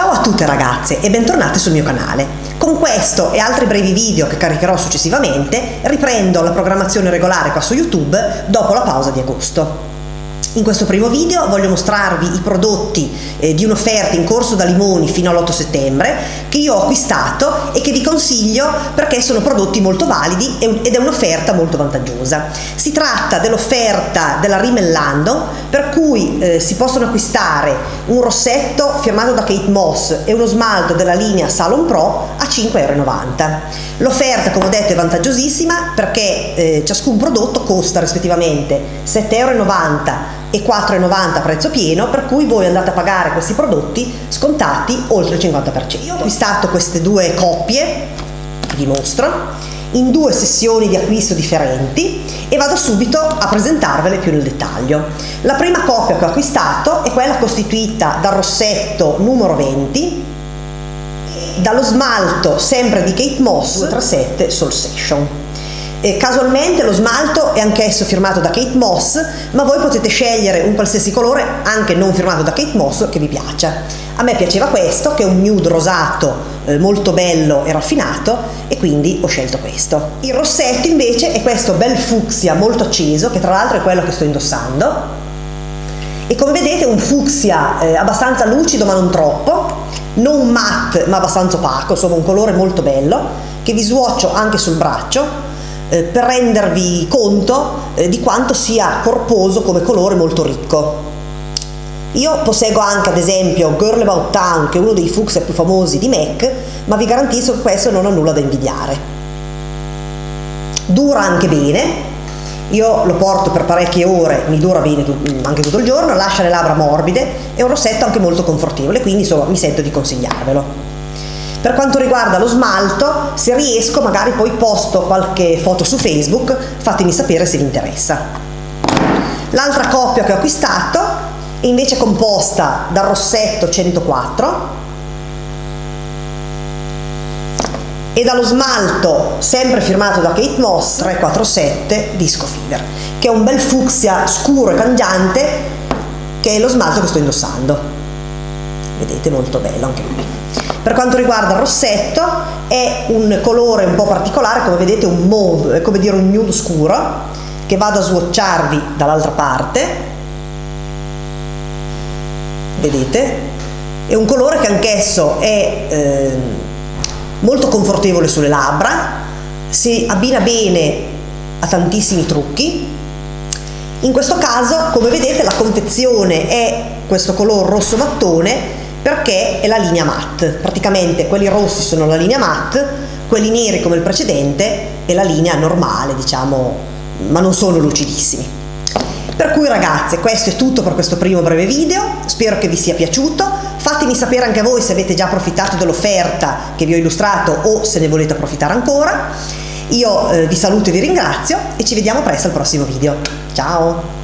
a tutte ragazze e bentornate sul mio canale. Con questo e altri brevi video che caricherò successivamente riprendo la programmazione regolare qua su YouTube dopo la pausa di agosto. In questo primo video voglio mostrarvi i prodotti eh, di un'offerta in corso da Limoni fino all'8 settembre che io ho acquistato e che vi consiglio perché sono prodotti molto validi ed è un'offerta molto vantaggiosa. Si tratta dell'offerta della Rimmel London per cui eh, si possono acquistare un rossetto firmato da Kate Moss e uno smalto della linea Salon Pro a 5,90€. L'offerta come ho detto è vantaggiosissima perché eh, ciascun prodotto costa rispettivamente 7,90€ e 4,90 a prezzo pieno, per cui voi andate a pagare questi prodotti scontati oltre il 50%. Io ho acquistato queste due coppie, vi mostro, in due sessioni di acquisto differenti e vado subito a presentarvele più nel dettaglio. La prima coppia che ho acquistato è quella costituita dal rossetto numero 20, dallo smalto sempre di Kate Moss 237 Soul Session. E casualmente lo smalto è anch'esso firmato da Kate Moss, ma voi potete scegliere un qualsiasi colore, anche non firmato da Kate Moss, che vi piaccia. A me piaceva questo, che è un nude rosato eh, molto bello e raffinato, e quindi ho scelto questo. Il rossetto invece è questo bel fucsia molto acceso, che tra l'altro è quello che sto indossando. E come vedete è un fucsia eh, abbastanza lucido ma non troppo, non matte ma abbastanza opaco, insomma un colore molto bello, che vi svuocio anche sul braccio eh, per rendervi conto eh, di quanto sia corposo come colore molto ricco. Io posseggo anche ad esempio Girl About Town, che è uno dei fucsia più famosi di MAC, ma vi garantisco che questo non ha nulla da invidiare. Dura anche bene, io lo porto per parecchie ore, mi dura bene anche tutto il giorno, lascia le labbra morbide, è un rossetto anche molto confortevole, quindi insomma mi sento di consigliarvelo. Per quanto riguarda lo smalto, se riesco magari poi posto qualche foto su Facebook, fatemi sapere se vi interessa. L'altra coppia che ho acquistato è invece composta dal rossetto 104 e dallo smalto sempre firmato da Kate Moss 347 Disco Fever che è un bel fucsia scuro e cangiante che è lo smalto che sto indossando vedete molto bello anche lui per quanto riguarda il rossetto è un colore un po' particolare, come vedete un mauve, è come dire un nude scuro, che vado a swatcharvi dall'altra parte. Vedete? È un colore che anch'esso è eh, molto confortevole sulle labbra, si abbina bene a tantissimi trucchi. In questo caso, come vedete, la confezione è questo colore rosso mattone perché è la linea matte. Praticamente quelli rossi sono la linea matte, quelli neri come il precedente è la linea normale, diciamo, ma non sono lucidissimi. Per cui ragazze, questo è tutto per questo primo breve video, spero che vi sia piaciuto, fatemi sapere anche voi se avete già approfittato dell'offerta che vi ho illustrato o se ne volete approfittare ancora. Io eh, vi saluto e vi ringrazio e ci vediamo presto al prossimo video. Ciao!